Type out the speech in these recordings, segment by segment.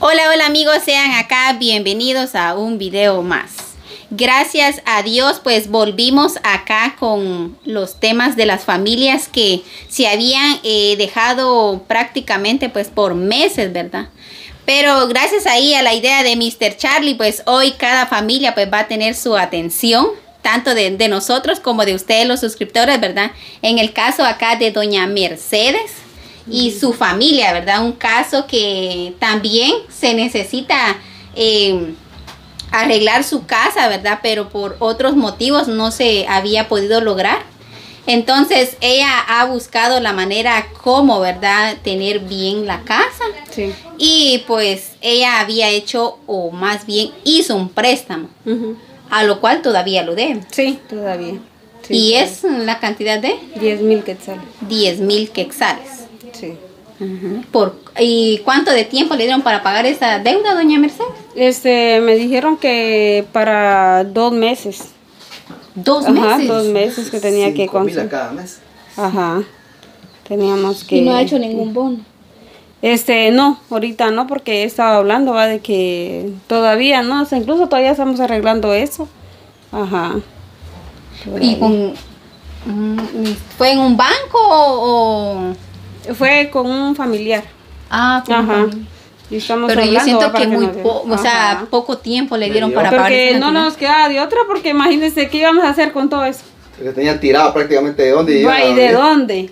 Hola, hola amigos, sean acá bienvenidos a un video más. Gracias a Dios, pues volvimos acá con los temas de las familias que se habían eh, dejado prácticamente pues por meses, ¿verdad? Pero gracias ahí a la idea de Mr. Charlie, pues hoy cada familia pues va a tener su atención, tanto de, de nosotros como de ustedes los suscriptores, ¿verdad? En el caso acá de doña Mercedes, y su familia, ¿verdad? Un caso que también se necesita eh, arreglar su casa, ¿verdad? Pero por otros motivos no se había podido lograr. Entonces ella ha buscado la manera como, ¿verdad? Tener bien la casa. Sí. Y pues ella había hecho, o más bien hizo un préstamo, a lo cual todavía lo debe. Sí, todavía. Sí, y sí. es la cantidad de 10 mil quetzales. 10 mil quetzales. Sí. Por, ¿Y cuánto de tiempo le dieron para pagar esa deuda, doña Mercedes? Este, me dijeron que para dos meses. Dos Ajá, meses. dos meses que tenía que Cinco a consumir. cada mes. Ajá. Teníamos que. Y no ha hecho ningún bono. Este, no, ahorita no, porque estaba hablando, va, de que todavía no, o sea, incluso todavía estamos arreglando eso. Ajá. ¿Y con, mm, fue en un banco o...? Fue con un familiar. Ah, con un Ajá. familiar. Y estamos Pero yo siento que muy po- o sea, poco tiempo le dieron para pagar Porque no nos quedaba de otra, porque imagínense qué íbamos a hacer con todo eso. Que tenían tirado prácticamente de dónde ¿Y de dónde?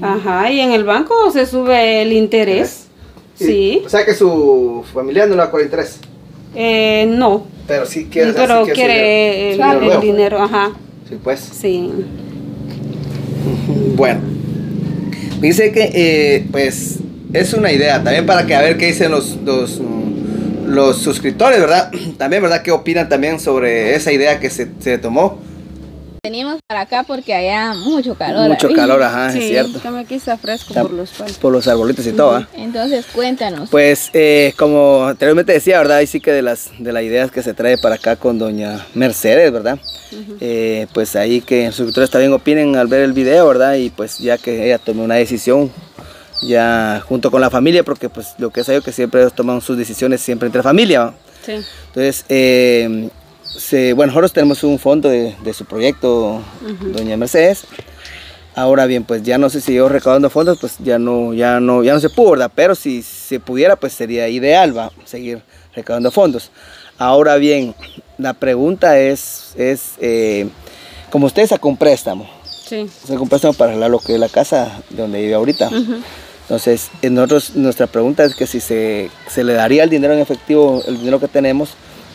Ajá, y en el banco se sube el interés. Sí. O sea que su familiar no le da 43. Eh, no. Pero sí quiere. Pero sí quiere el, dinero el dinero, ajá. Sí, pues. Sí. Bueno. Dice que, eh, pues, es una idea también para que a ver qué dicen los, los, los suscriptores, ¿verdad? También, ¿verdad? ¿Qué opinan también sobre esa idea que se, se tomó? Venimos para acá porque allá mucho calor. Mucho ahí. calor, ajá, sí, es cierto. también aquí está fresco Está- por los palos. Por los arbolitos y todo, ¿ah? Entonces cuéntanos. Pues eh, como anteriormente decía, ¿verdad? Ahí sí que de las, de las ideas que se trae para acá con doña Mercedes, ¿verdad? Eh, pues ahí que suscriptores también opinen al ver el video, ¿verdad? Y pues ya que ella tome una decisión ya junto con la familia, porque pues lo que es ellos que siempre ellos toman sus decisiones siempre entre familia, ¿va? Sí. Entonces, eh, se- bueno, nosotros tenemos un fondo de, de su proyecto, doña Mercedes. Ahora bien, pues ya no sé si yo recaudando fondos, pues ya no, ya no, ya no se pudo, ¿verdad? Pero si se pudiera, pues sería ideal, va, seguir recaudando fondos. Ahora bien, la pregunta es, es eh, como usted sacó un préstamo, Sí. sacó un préstamo para arreglar lo que es la casa donde vive ahorita. Entonces, en nosotros, nuestra pregunta es que si se, se le daría el dinero en efectivo, el dinero que tenemos,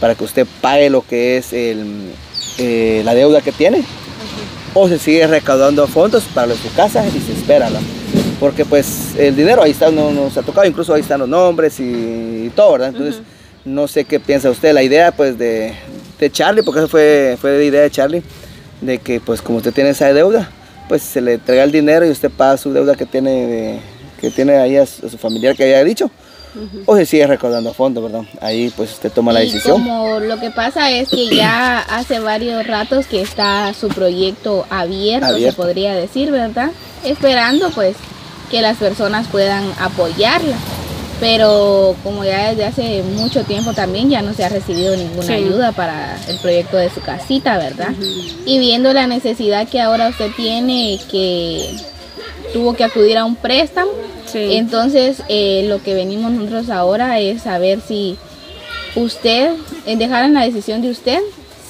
para que usted pague lo que es el, eh, la deuda que tiene, o se sigue recaudando fondos para su casa y se espera, ¿no? Porque pues el dinero ahí está, no nos ha tocado, incluso ahí están los nombres y, y todo, ¿verdad? Entonces, no sé qué piensa usted, la idea pues de, de Charlie, porque eso fue, fue de idea de Charlie, de que pues como usted tiene esa deuda, pues se le entrega el dinero y usted paga su deuda que tiene, de- que tiene ahí a su, a su familiar que haya dicho, o se sigue recaudando fondos, ¿verdad? Ahí pues usted toma la Y decisión. como lo que pasa es que ya hace varios ratos que está su proyecto abierto, Abierto. se podría decir, ¿verdad? Esperando pues que las personas puedan apoyarla. Pero como ya desde hace mucho tiempo también ya no se ha recibido ninguna Sí. ayuda para el proyecto de su casita, ¿verdad? Y viendo la necesidad que ahora usted tiene, que tuvo que acudir a un préstamo, Sí. entonces, eh, lo que venimos nosotros ahora es saber si usted, en dejar en la decisión de usted,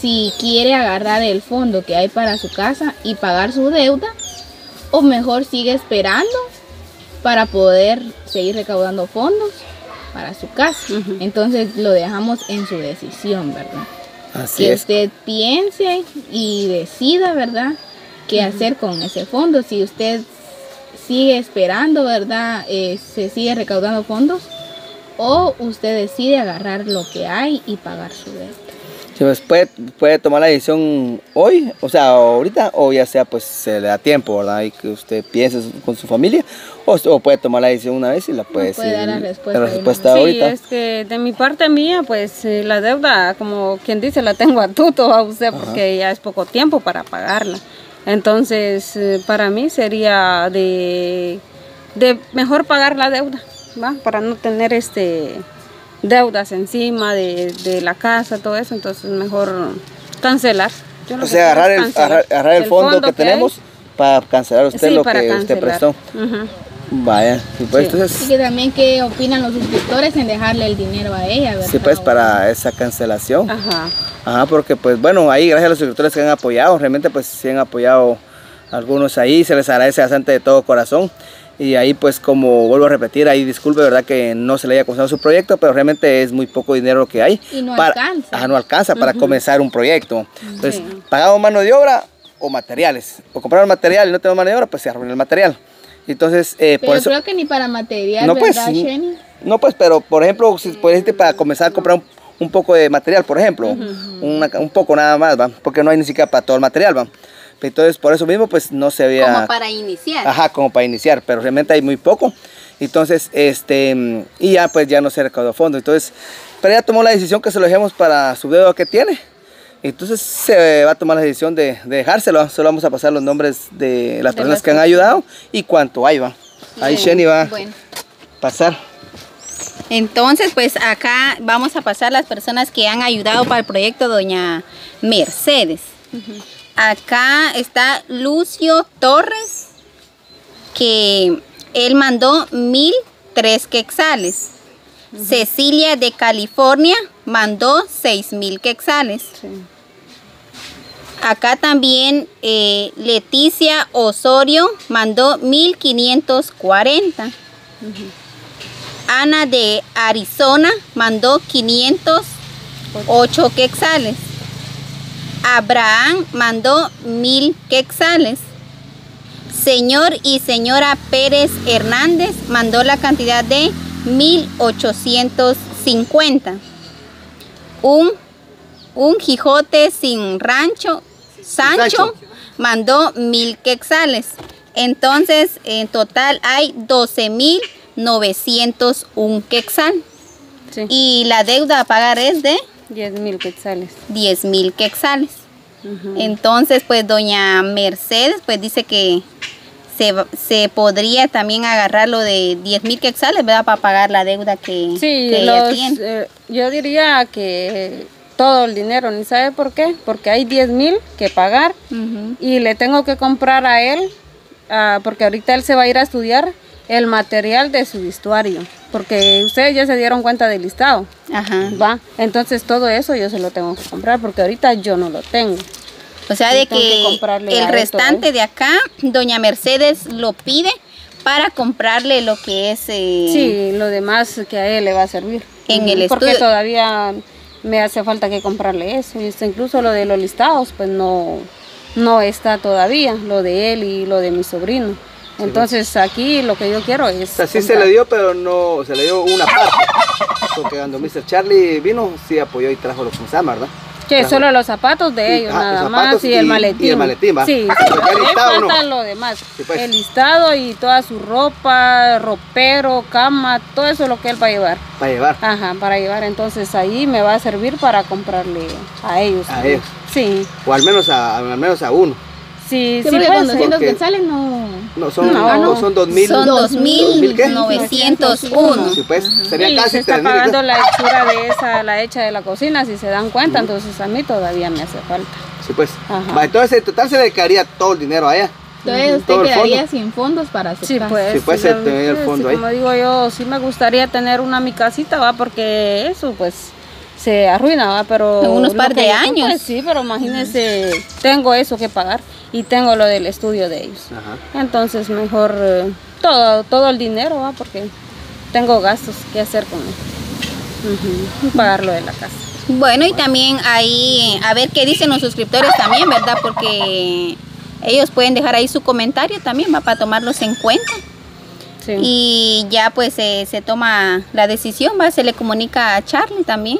si quiere agarrar el fondo que hay para su casa y pagar su deuda, o mejor sigue esperando para poder seguir recaudando fondos para su casa. Entonces, lo dejamos en su decisión, ¿verdad? Así que es. usted piense y decida, ¿verdad? ¿Qué hacer con ese fondo? Si usted sigue esperando, ¿verdad? Eh, se sigue recaudando fondos o usted decide agarrar lo que hay y pagar su deuda. Sí, pues puede, puede tomar la decisión hoy, o sea, ahorita, o ya sea, pues se le da tiempo, ¿verdad? Y que usted piense con su familia, o, o puede tomar la decisión una vez y la puede, puede dar la decir- respuesta dar la de una respuesta Sí, ahorita. es que de mi parte mía, pues eh, la deuda, como quien dice, la tengo a tuto a usted porque ya es poco tiempo para pagarla. Entonces, eh, para mí sería de, de mejor pagar la deuda, ¿va? Para no tener este deudas encima de, de la casa, todo eso, entonces mejor cancelar. Yo O sea, agarrar el, agarrar, agarrar el fondo, que, tenemos para cancelar usted Sí, lo que usted prestó. Ujú. Vaya, sí, pues Sí. Y entonces, que también qué opinan los suscriptores en dejarle el dinero a ella, ¿verdad? sí, pues para esa cancelación. Ajá. Ajá, porque pues bueno, ahí gracias a los suscriptores que han apoyado, realmente pues sí han apoyado algunos ahí, se les agradece bastante de todo corazón. Y ahí pues como vuelvo a repetir, ahí disculpe, verdad que no se le haya comenzado su proyecto, pero realmente es muy poco dinero lo que hay. Y no para, alcanza. Ajá, no alcanza para comenzar un proyecto. Entonces, Sí. pagamos mano de obra o materiales. O comprar material y no tenemos mano de obra, pues se arruina el material. Entonces, eh, Pero por eso... creo que ni para material, No, pues, ¿verdad. Sheni? No, pues, pero por ejemplo, si por ejemplo, para comenzar a comprar un, un poco de material, por ejemplo, una- un poco nada más, ¿va? Porque no hay ni siquiera para todo el material, ¿va? Entonces, por eso mismo, pues no se había... Como para iniciar. Ajá, como para iniciar, pero realmente hay muy poco. Entonces, este, y ya pues ya no se recaudó fondo. Entonces, pero ella tomó la decisión que se lo dejemos para su deuda que tiene. Entonces se va a tomar la decisión de, de dejárselo. Solo vamos a pasar los nombres de las De personas las que han ayudado y cuánto hay, va. Ahí Bien, Sheni va a Bueno. pasar. Entonces, pues acá vamos a pasar las personas que han ayudado para el proyecto Doña Mercedes. Acá está Lucio Torres, que él mandó mil tres quexales. Cecilia de California mandó seis mil quexales. Sí. Acá también eh, Leticia Osorio mandó 1540. Ana de Arizona mandó 508 quexales. Abraham mandó 1000 quexales. Señor y señora Pérez Hernández mandó la cantidad de 1850. Un, un Quijote sin rancho, Sancho, mandó mil quexales. Entonces, en total hay 12.901 quexal. Sí. Y la deuda a pagar es de 10 mil quetzales. 10.000 quexales. Entonces, pues doña Mercedes, pues dice que se, se podría también agarrar lo de 10.000 quexales, ¿verdad? Para pagar la deuda que, Sí, que los, tiene. eh, yo diría que todo el dinero, ¿ni sabe por qué? Porque hay 10 mil que pagar y le tengo que comprar a él, ah, porque ahorita él se va a ir a estudiar el material de su vestuario, porque ustedes ya se dieron cuenta del listado, Ajá. ¿va? Entonces todo eso yo se lo tengo que comprar, porque ahorita yo no lo tengo. O sea, de que que el restante todo. de acá, doña Mercedes lo pide para comprarle lo que es... eh, Sí, lo demás que a él le va a servir. En el Porque estudio- todavía me hace falta que comprarle eso. Y incluso lo de los listados, pues no, no está todavía, lo de él y lo de mi sobrino. Entonces aquí lo que yo quiero es... O sea, sí se comprar. le dio, pero no, se le dio una parte. Porque cuando Mr. Charlie vino, sí apoyó y trajo los Kusama, ¿verdad? Que solo los zapatos de Sí, ellos, ah, nada más, y, el maletín. y el maletín, ¿va? Sí, sí, Pero ya le listado, falta ¿no? lo demás. Sí, pues. El listado y toda su ropa, ropero, cama, todo eso es lo que él va a llevar. Para llevar. Ajá, para llevar. Entonces ahí me va a servir para comprarle a ellos. A ellos. Sí, O al menos a, al menos a uno. Sí, Sí, sí, puede con ser. 200 Porque- quetzales no... No, son, No, no, no. son dos mil. Son ¿Dos mil qué? 2.901. Sí, pues, sería Sí, casi se está tres mil. pagando la hechura de esa, la hecha de la cocina, si se dan cuenta, entonces a mí todavía me hace falta. Sí, pues. Ajá. Entonces, en total se le quedaría todo el dinero a ella. Entonces usted Todo quedaría fondo. sin fondos para su Sí, casa. pues. Sí, puede sí, tener el sí, fondo ahí. Como digo yo, sí me gustaría tener una mi casita, va, porque eso, pues, se arruina, va, pero. En unos par de yo años. pues, sí, pero imagínese, tengo eso que pagar y tengo lo del estudio de ellos. Ajá. Entonces, mejor eh, todo, todo el dinero, va, porque tengo gastos que hacer con y pagar lo de la casa. Bueno, y también ahí, a ver qué dicen los suscriptores también, ¿verdad? Porque ellos pueden dejar ahí su comentario también, va para tomarlos en cuenta. Sí. Y ya pues se se toma la decisión, va, se le comunica a Charlie también.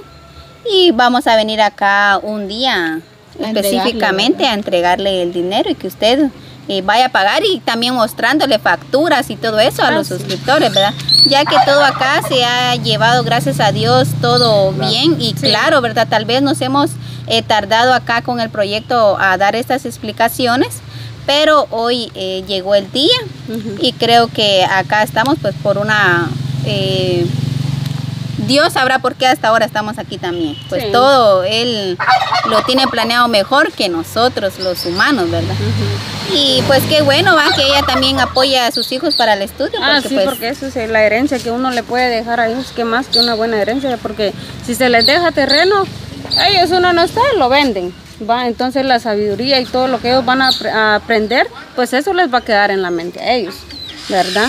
Y vamos a venir acá un día A específicamente a entregarle el dinero y que usted eh, vaya a pagar y también mostrándole facturas y todo eso a Ah, los sí. suscriptores, ¿verdad? Ya que todo acá se ha llevado, gracias a Dios, todo Claro. bien y claro, ¿verdad? Tal vez nos hemos eh, tardado acá con el proyecto a dar estas explicaciones, pero hoy eh, llegó el día y creo que acá estamos pues por una eh, Dios sabrá por qué hasta ahora estamos aquí también. Pues Sí. todo Él lo tiene planeado mejor que nosotros, los humanos, ¿verdad? Y pues qué bueno, va, que ella también apoya a sus hijos para el estudio. Ah, porque, sí, pues, porque eso es la herencia que uno le puede dejar a ellos, que más que una buena herencia, porque si se les deja terreno, ellos uno no está, lo venden. Va, entonces la sabiduría y todo lo que ellos van a, a aprender, pues eso les va a quedar en la mente a ellos, ¿verdad?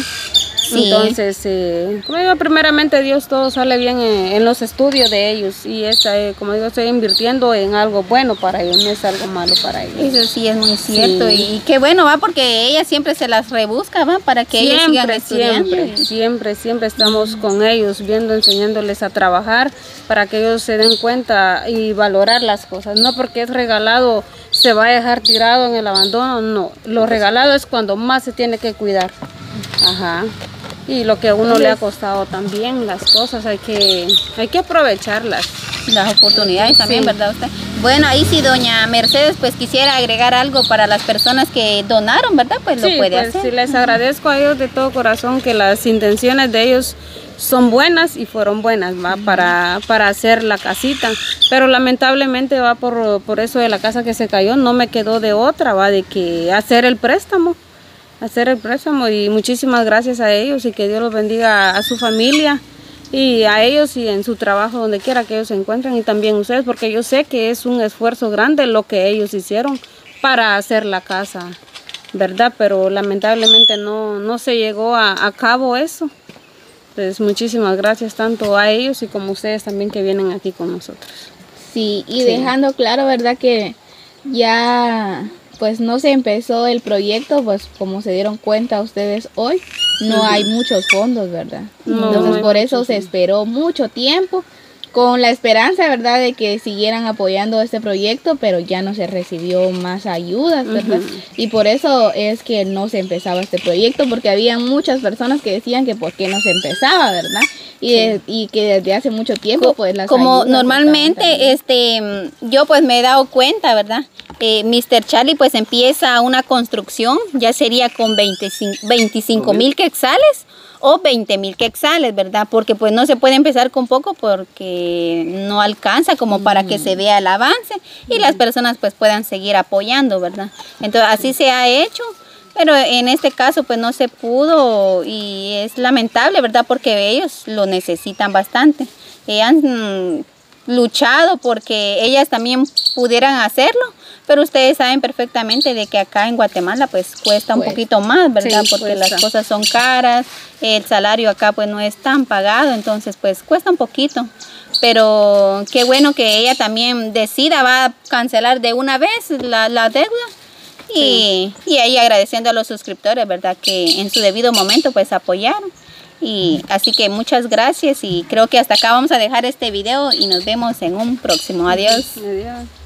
Sí. Entonces, eh, como digo, primeramente Dios todo sale bien en, en los estudios de ellos y esta, eh, como digo, estoy invirtiendo en algo bueno para ellos, no es algo malo para ellos. Eso sí es muy cierto Sí. y qué bueno va porque ella siempre se las rebusca va para que ellos sigan Siempre, estudiando. siempre, siempre, siempre estamos con ellos, viendo, enseñándoles a trabajar para que ellos se den cuenta y valorar las cosas. No porque es regalado se va a dejar tirado en el abandono, no. Lo regalado es cuando más se tiene que cuidar. Ajá. Y lo que a uno le ha costado también, las cosas, hay que, hay que aprovecharlas. Las oportunidades también, Sí. ¿verdad usted? Bueno, ahí sí doña Mercedes pues quisiera agregar algo para las personas que donaron, ¿verdad? Pues lo puede pues, hacer. sí, les agradezco a ellos de todo corazón que las intenciones de ellos son buenas y fueron buenas va para, para hacer la casita pero lamentablemente va por, por eso de la casa que se cayó no me quedó de otra va de que hacer el préstamo hacer el préstamo y muchísimas gracias a ellos y que Dios los bendiga a su familia y a ellos y en su trabajo donde quiera que ellos se encuentren y también ustedes porque yo sé que es un esfuerzo grande lo que ellos hicieron para hacer la casa, ¿verdad? Pero lamentablemente no, no se llegó a, a cabo eso. Entonces muchísimas gracias tanto a ellos y como ustedes también que vienen aquí con nosotros. Sí, y dejando claro, ¿verdad? Que ya pues no se empezó el proyecto, pues como se dieron cuenta ustedes hoy, no hay muchos fondos, ¿verdad? No, Entonces no por eso se esperó mucho tiempo con la esperanza, ¿verdad?, de que siguieran apoyando este proyecto, pero ya no se recibió más ayudas, ¿verdad? Y por eso es que no se empezaba este proyecto, porque había muchas personas que decían que por qué no se empezaba, ¿verdad? Y, de- y que desde hace mucho tiempo, pues las Como normalmente, este, mm, yo pues me he dado cuenta, ¿verdad? Eh, Mr. Charlie pues empieza una construcción, ya sería con 25 25 mil quetzales o 20 mil quetzales, ¿verdad? Porque pues no se puede empezar con poco porque no alcanza como para que se vea el avance y las personas pues puedan seguir apoyando, ¿verdad? Entonces así se ha hecho. Pero en este caso pues no se pudo y es lamentable, ¿verdad? Porque ellos lo necesitan bastante. Eh, han mm, luchado porque ellas también pudieran hacerlo, pero ustedes saben perfectamente de que acá en Guatemala pues cuesta un poquito más, ¿verdad? Sí, porque cuesta. las cosas son caras, el salario acá pues no es tan pagado, entonces pues cuesta un poquito. Pero qué bueno que ella también decida, va a cancelar de una vez la, la deuda. Y, ahí agradeciendo a los suscriptores, ¿verdad? Que en su debido momento pues apoyaron. Y así que muchas gracias y creo que hasta acá vamos a dejar este video y nos vemos en un próximo. Adiós. Adiós.